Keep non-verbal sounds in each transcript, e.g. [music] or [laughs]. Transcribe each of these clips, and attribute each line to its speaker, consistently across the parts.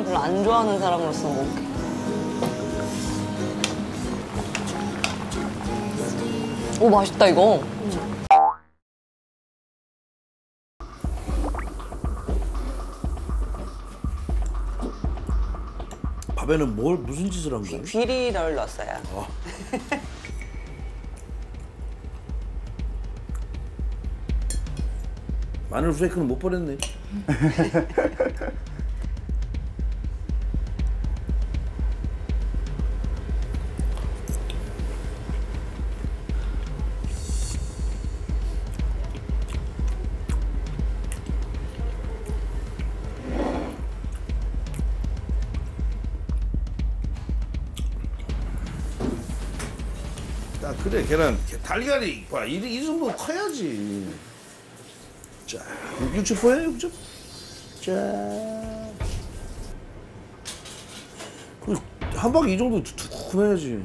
Speaker 1: 청국장을 별로 안 좋아하는 사람으로서 먹을게. 오 맛있다 이거.
Speaker 2: 밥에는 뭘 무슨 짓을 한 거야?
Speaker 1: 귀리를 넣었어요.
Speaker 2: 마늘 후레이크는 못 버렸네. [laughs] 계란 달걀이 봐 이, 이 정도 커야지. 자 육즙 보여 육즙? 자. 그한 바퀴 이 정도 두툼해야지.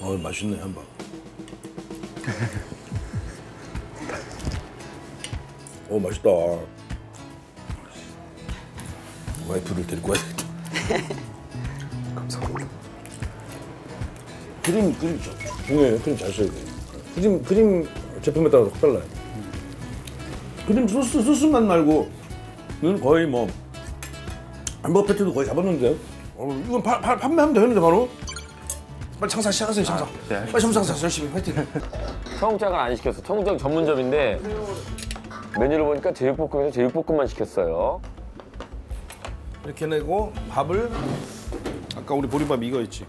Speaker 2: 어 맛있네 함박. [laughs] 어 맛있다. 와이프를 데리고 와야겠다. [laughs] 감사합니다. 크림 크림 저- 중요해요. 크림 잘 써야 돼. 크림 크림 제품에 따라 확 달라요. 크림 소스 소스 맛 말고 는 거의 뭐 햄버거 패티도 거의 잡았는데요. 어, 이건 파, 파, 판매하면 되는데 바로. 빨리 장사 시작하세요 장사.
Speaker 3: 네.
Speaker 2: 빨리 장사 열심히 화이팅.
Speaker 3: 청국장을 안 시켰어. 청국장 전문점인데 메뉴를 보니까 제육볶음에서 제육볶음만 시켰어요.
Speaker 2: 이렇게 내고 밥을 아까 우리 보리밥 이거 있지.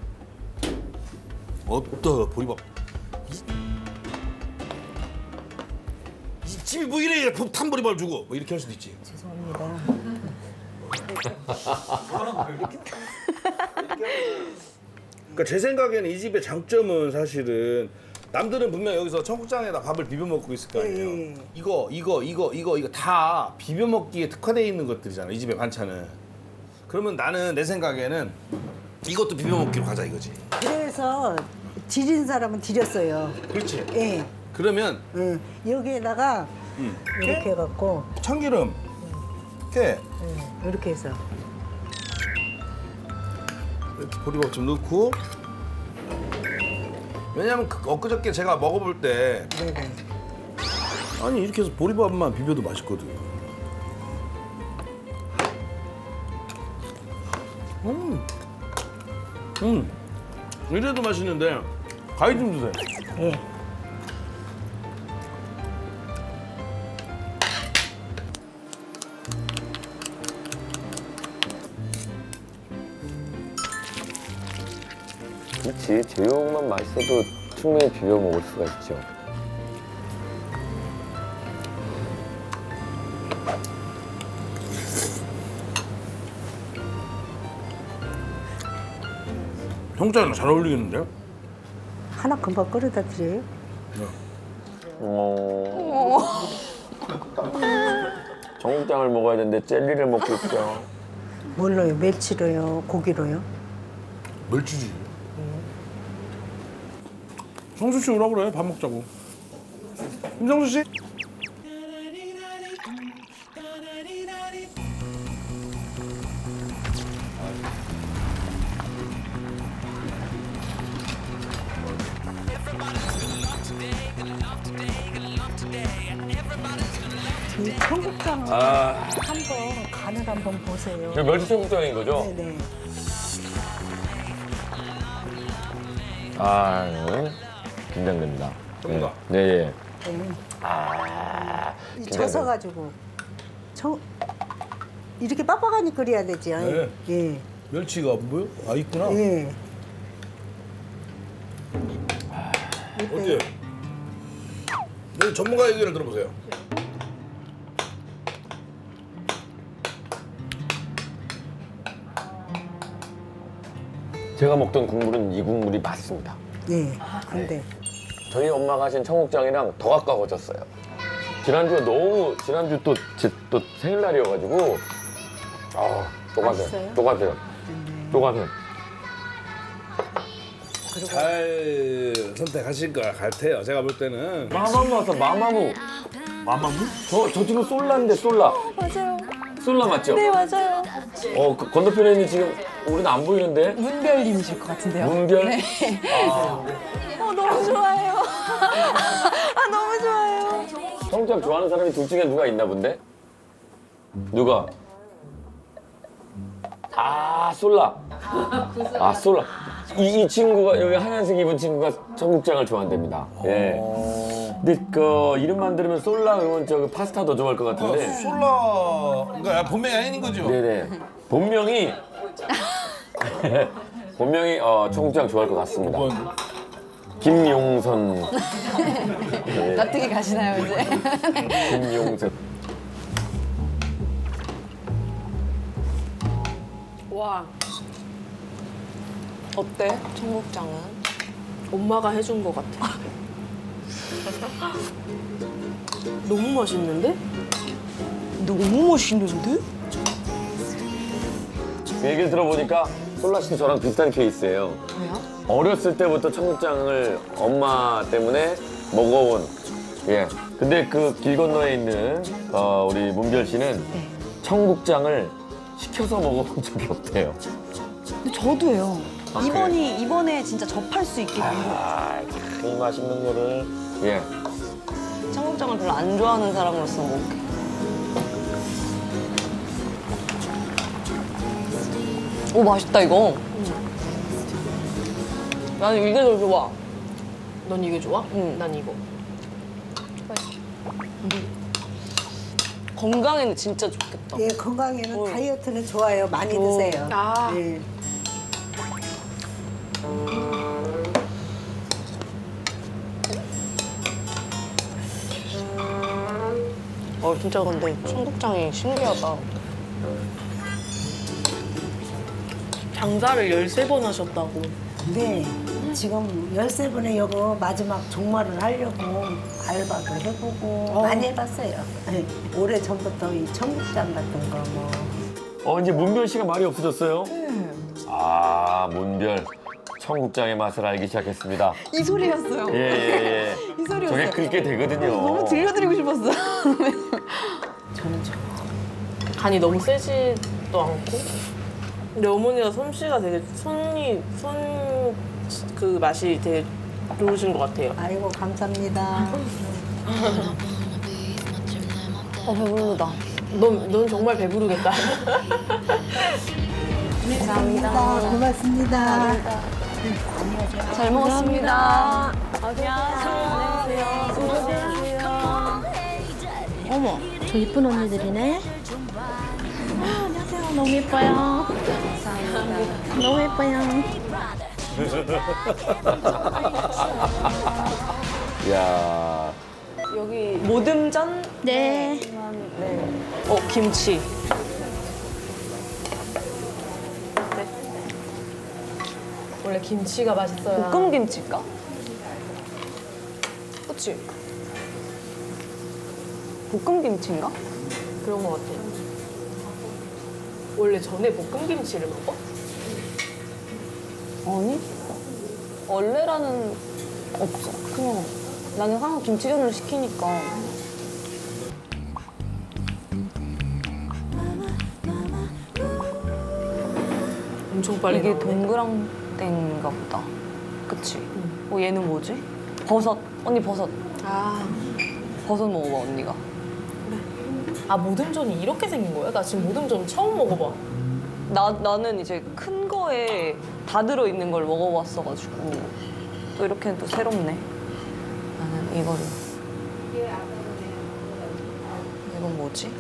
Speaker 2: 없다 보리밥. 이, 이 집이 뭐 이래 탄 보리밥 주고 뭐 이렇게 할 수도 있지. 그러니까 제 생각에는 이 집의 장점은 사실은 남들은 분명 여기서 청국장에다 밥을 비벼 먹고 있을 거 아니에요. 이거 이거 이거 이거 이거 다 비벼 먹기에 특화되어 있는 것들이잖아. 이 집의 반찬은. 그러면 나는 내 생각에는 이것도 비벼 먹기로 가자 이거지.
Speaker 4: 그래서 드린 사람은 드렸어요.
Speaker 2: 그렇지.
Speaker 4: 예.
Speaker 2: 그러면
Speaker 4: 응. 여기에다가 이렇게 해 갖고
Speaker 2: 참기름, 깨
Speaker 4: 예, 이렇게 해서
Speaker 2: 이렇게 보리밥 좀 넣고. 왜냐면 그 엊그저께 제가 먹어볼 때
Speaker 4: 네네.
Speaker 2: 아니 이렇게 해서 보리밥만 비벼도 맛있거든. 음, 음, 이래도 맛있는데 가위 좀 주세요.
Speaker 4: 예.
Speaker 3: 그렇지. 제육만 맛있어도 충분히 비벼 먹을 수가 있죠.
Speaker 2: 형장이랑 잘 어울리겠는데요?
Speaker 4: 하나 금방 끓여다 드려요.
Speaker 3: 어. [laughs] 청국장을 먹어야 되는데 젤리를 먹고 있죠.
Speaker 4: 뭘로요? 멸치로요? 고기로요?
Speaker 2: 멸치지. 성수 씨 오라 그래 밥 먹자고. 김성수 씨?
Speaker 4: 이 청국장
Speaker 3: 아,
Speaker 4: 한번 간을 한번 보세요.
Speaker 3: 이거 멸치 청국장인 거죠?
Speaker 4: 네네.
Speaker 3: 아, 음, 긴장됩니다.
Speaker 2: 됩니다.
Speaker 3: 네, 네.
Speaker 4: 네.
Speaker 3: 아.
Speaker 4: 젖어가지고 청 이렇게 빡빡하니 끓여야 되죠.
Speaker 2: 네.
Speaker 4: 예.
Speaker 2: 멸치가 안 보여? 아 있구나.
Speaker 4: 예.
Speaker 2: 어때? 네, 전문가 얘기를 들어보세요.
Speaker 3: 제가 먹던 국물은 이 국물이 맞습니다.
Speaker 4: 예. 근데
Speaker 3: 저희 엄마가 하신 청국장이랑 더 가까워졌어요. 지난주에 너무 지난주 또 제 또 생일날이어가지고 아 똑같아요.
Speaker 4: 맛있어요?
Speaker 3: 똑같아요. 똑같아요.
Speaker 2: 잘 선택하실 것 같아요. 제가 볼 때는.
Speaker 3: 마마무 왔어 마마무.
Speaker 2: 마마무?
Speaker 3: 저, 저 친구 솔라인데 솔라.
Speaker 1: 맞아요.
Speaker 3: 솔라 맞죠?
Speaker 1: 네, 맞아요.
Speaker 3: 어, 그 건너편에 있는 지금 우리는 안 보이는데?
Speaker 1: 문별님이실 것 같은데요.
Speaker 3: 문별?
Speaker 1: 어, 너무 좋아해요. 아, 너무 좋아해요.
Speaker 3: 청국장 좋아하는 사람이 둘 중에 누가 있나 본데? 누가? 아, 솔라. 아, 솔라. 이, 이 친구가, 여기 하얀색 입은 친구가 청국장을 좋아한답니다. 예. 근데 그 이름만 들으면 솔라 그러면 저기 파스타도 좋아할 것 같은데.
Speaker 2: 솔라. 그러니까 본명이 아닌 거죠?
Speaker 3: 네네. 본명이 [laughs] [laughs] 본명이 어, 청국장 좋아할 것 같습니다.
Speaker 2: 뭐,
Speaker 3: 김용선. [laughs]
Speaker 1: 납득이 가시나요, 이제? [laughs]
Speaker 3: 김용선.
Speaker 5: 와,
Speaker 1: 어때? 청국장은?
Speaker 5: 엄마가 해준 것 같아. [laughs] 너무 맛있는데?
Speaker 1: 너무 멋있는데?
Speaker 3: 그 얘기를 들어보니까 솔라 씨도 저랑 비슷한 케이스예요.
Speaker 1: 왜요?
Speaker 3: 어렸을 때부터 청국장을 엄마 때문에 먹어온. 예. 근데 그 길 건너에 있는 어, 우리 문별 씨는
Speaker 1: 네.
Speaker 3: 청국장을 시켜서 먹어본 적이 없대요.
Speaker 6: 근데 저도요.
Speaker 3: 아,
Speaker 6: 이번이 이번에 진짜 접할 수 있게 된 거.
Speaker 3: 아, 이 맛있는 거를. 예.
Speaker 1: 청국장을 별로 안 좋아하는 사람으로서 먹 오, 맛있다, 이거. 나는 이게 더 좋아.
Speaker 5: 넌 이게 좋아?
Speaker 1: 응.
Speaker 5: 난 이거.
Speaker 1: 건강에는 진짜 좋겠다.
Speaker 4: 예, 건강에는
Speaker 1: 어.
Speaker 4: 다이어트는 좋아요. 많이
Speaker 1: 어.
Speaker 4: 드세요.
Speaker 5: 아.
Speaker 4: 예.
Speaker 1: 어, 진짜 근데 청국장이 신기하다.
Speaker 5: 장사를 13번 하셨다고.
Speaker 4: 네. 지금 13번에 요거 마지막 종말을 하려고 알바도 해보고 많이 해봤어요. 예. 오래 전부터 이 청국장 같은 거 뭐.
Speaker 3: 어, 이제 문별 씨가 말이 없어졌어요? 아, 문별. 청국장의 맛을 알기 시작했습니다.
Speaker 6: 이 소리였어요.
Speaker 3: 예, 예, 예. [laughs]
Speaker 6: 이 소리였어요.
Speaker 3: 저게 그렇게 되거든요.
Speaker 6: 너무 들려드리고 싶었어요.
Speaker 4: 저는 좀
Speaker 5: 간이 너무 세지도 않고. 근데 어머니가 솜씨가 되게 손이 손 그 맛이 되게 좋으신 것 같아요.
Speaker 4: 아이고 감사합니다.
Speaker 1: 어, 배부르다.
Speaker 5: 넌, 넌 정말 배부르겠다. [laughs]
Speaker 4: 감사합니다. 고맙습니다.
Speaker 1: 잘 먹었습니다.
Speaker 7: 어머, 저 이쁜 언니들이네. 아, 안녕하세요. 너무 예뻐요. 너무 예뻐요.
Speaker 3: 야
Speaker 1: 여기 모듬전?
Speaker 7: 네.
Speaker 5: 어, 김치. 네. 원래 김치가 맛있어야.
Speaker 1: 볶음 김치일까? 그치? 볶음 김치인가?
Speaker 5: 그런 것 같아요. 원래 전에 볶음김치를 먹어?
Speaker 1: 아니? 원래라는 없어. 그냥 나는 항상 김치전을 시키니까.
Speaker 5: 엄청 빨리.
Speaker 1: 이게
Speaker 5: 나오네.
Speaker 1: 동그랑땡인가 보다. 그치? 어, 얘는 뭐지? 버섯. 언니 버섯.
Speaker 5: 아,
Speaker 1: 버섯 먹어봐, 언니가.
Speaker 5: 아 모듬전이 이렇게 생긴 거야? 나 지금 모듬전 처음 먹어봐.
Speaker 1: 나, 나는 이제 큰 거에 다 들어있는 걸 먹어봤어가지고 또 이렇게는 또 새롭네. 나는 이거를. 이건 뭐지?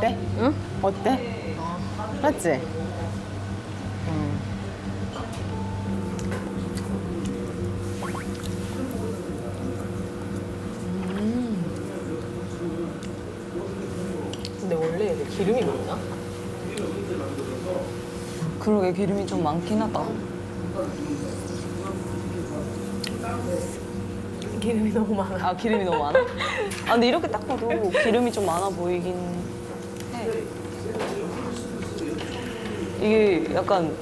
Speaker 8: 어때? 응? 어때? 맞지?
Speaker 5: 근데 원래 얘네 기름이 많나?
Speaker 1: 그러게 기름이 좀 많긴 하다.
Speaker 5: 기름이 너무 많아.
Speaker 1: 아 기름이 너무 많아? 아 근데 이렇게 딱 봐도 기름이 좀 많아 보이긴 이게 약간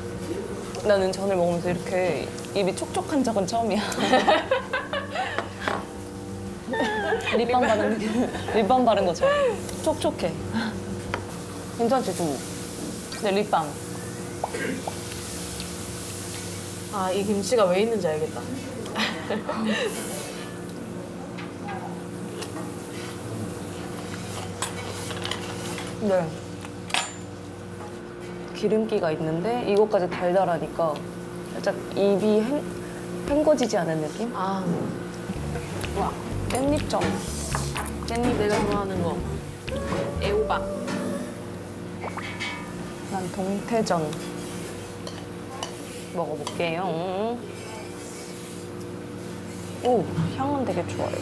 Speaker 1: 나는 전을 먹으면서 이렇게 입이 촉촉한 적은 처음이야. [laughs] 립밤 바른. 립밤 바른 것처럼 촉촉해. 괜찮지 두. 근데 립밤.
Speaker 5: 아, 이 김치가 왜 있는지 알겠다.
Speaker 1: 네. 기름기가 있는데 이것까지 달달하니까 살짝 입이 헹, 헹궈지지 않은 느낌?
Speaker 5: 아,
Speaker 1: 와, 깻잎전. 깻잎
Speaker 5: 내가 좋아하는 거. 애호박.
Speaker 1: 난 동태전 먹어볼게요. 오, 향은 되게 좋아요.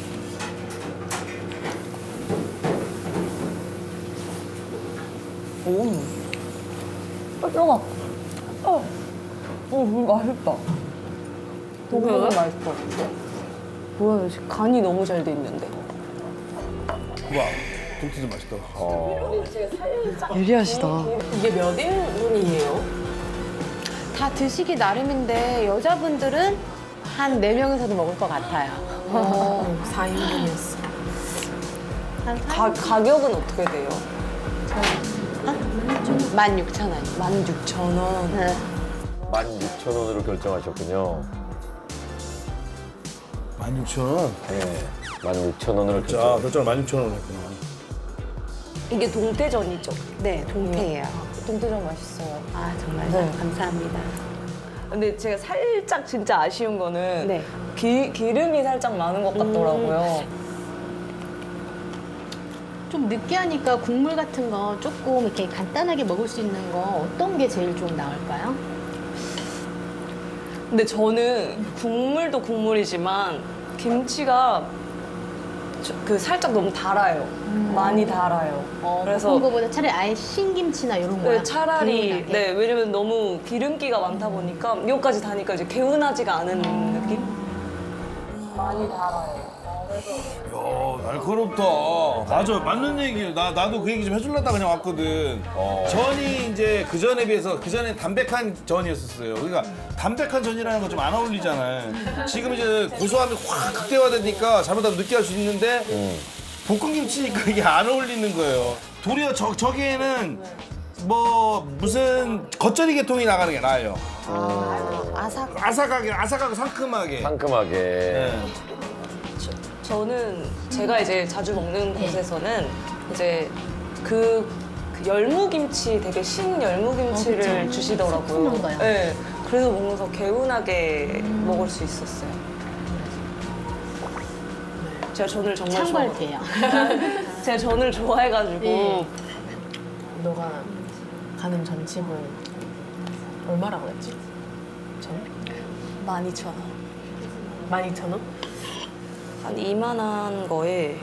Speaker 1: 오, 어, 뜨거. 어, 오, 이거 맛있다. 너무? 맛있어. 뭐야, 간이 너무 잘 돼 있는데.
Speaker 2: 와, 동태전 맛있다.
Speaker 6: 유리하시다.
Speaker 5: 이게 몇 인분이에요?
Speaker 8: 다 드시기 나름인데 여자분들은 한 네명이서도 먹을 것 같아요.
Speaker 5: 어, 4인분이었어.
Speaker 1: 가, 가격은 어떻게 돼요?
Speaker 8: 16,000원.
Speaker 1: 16,000원.
Speaker 8: 네.
Speaker 3: 16,000원으로 결정하셨군요.
Speaker 2: 16,000원.
Speaker 3: 네. 16,000원으로
Speaker 2: 자,
Speaker 3: 결정.
Speaker 2: 결정을 16,000원 했구나.
Speaker 1: 이게 동태전이죠?
Speaker 8: 네, 동태예요.
Speaker 1: 동태전 맛있어요.
Speaker 8: 아, 정말
Speaker 1: 네.
Speaker 8: 감사합니다.
Speaker 1: 근데 제가 살짝 진짜 아쉬운 거는
Speaker 8: 네.
Speaker 1: 기, 기름이 살짝 많은 것 같더라고요.
Speaker 7: 좀 느끼하니까 국물 같은 거 조금 이렇게 간단하게 먹을 수 있는 거 어떤 게 제일 좀 나을까요?
Speaker 1: 근데 저는 국물도 국물이지만 김치가 저- 그 살짝 너무 달아요. 많이 달아요.
Speaker 7: 어,
Speaker 1: 그래서
Speaker 7: 그런 거보다 차라리 아예 신김치나 이런 거야.
Speaker 1: 네, 차라리. 네 왜냐면 너무 기름기가 많다 보니까 이거까지 다니까 이제 개운하지가 않은 느낌? 많이 달아요.
Speaker 2: 야, 날카롭다. 맞아, 맞는 얘기예요. 나, 나도 그 얘기 좀 해주려다 그냥 왔거든.
Speaker 3: 어.
Speaker 2: 전이 이제 그 전에 비해서 그 전에 담백한 전이었었어요. 그러니까 담백한 전이라는 건 좀 안 어울리잖아요. 지금 이제 고소함이 확 극대화되니까 잘못하면 느끼할 수 있는데
Speaker 3: 음.
Speaker 2: 볶음김치니까 이게 안 어울리는 거예요. 도리어 저, 저기에는 뭐 무슨 겉절이 계통이 나가는 게 나아요.
Speaker 8: 아삭.
Speaker 2: 아삭하게, 아삭하고 상큼하게.
Speaker 3: 상큼하게.
Speaker 2: 네.
Speaker 1: 저는 제가 이제 자주 먹는 곳에서는 이제 그, 그 열무김치 되게 신 열무김치를
Speaker 7: 어, 그쵸.
Speaker 1: 주시더라고요.
Speaker 7: 거요.
Speaker 1: 네. 그래서 먹으면서 개운하게 먹을 수 있었어요. 제가 전을 정말
Speaker 7: 참고할게요.
Speaker 1: 좋아- [laughs] 제가 전을 좋아해가지고
Speaker 7: 네.
Speaker 5: 너가 가는 전집은 얼마라고 했지? 전?
Speaker 1: 12,000원.
Speaker 5: 12,000원?
Speaker 1: 한 이만한 거에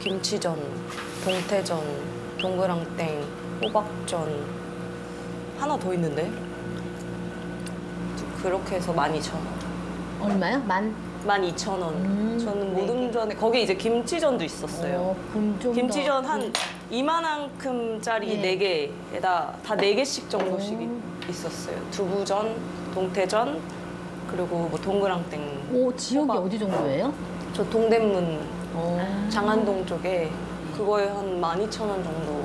Speaker 1: 김치전, 동태전, 동그랑땡, 호박전 하나 더 있는데 그렇게 해서 12,000원.
Speaker 7: 얼마요? 만?
Speaker 1: 12,000원.
Speaker 7: 음,
Speaker 1: 저는 모든 전에 거기 이제 김치전도 있었어요.
Speaker 7: 어, 그럼 좀
Speaker 1: 김치전
Speaker 7: 더-
Speaker 1: 한 이만한큼짜리
Speaker 7: 네.
Speaker 1: 네 개에다 다네 개씩 정도씩 있었어요. 두부전, 동태전, 그리고 뭐 동그랑땡.
Speaker 7: 오, 지역이
Speaker 1: 호박.
Speaker 7: 어디 정도예요?
Speaker 1: 저 동대문
Speaker 7: 어.
Speaker 1: 장안동 쪽에 그거에 한 12,000원 정도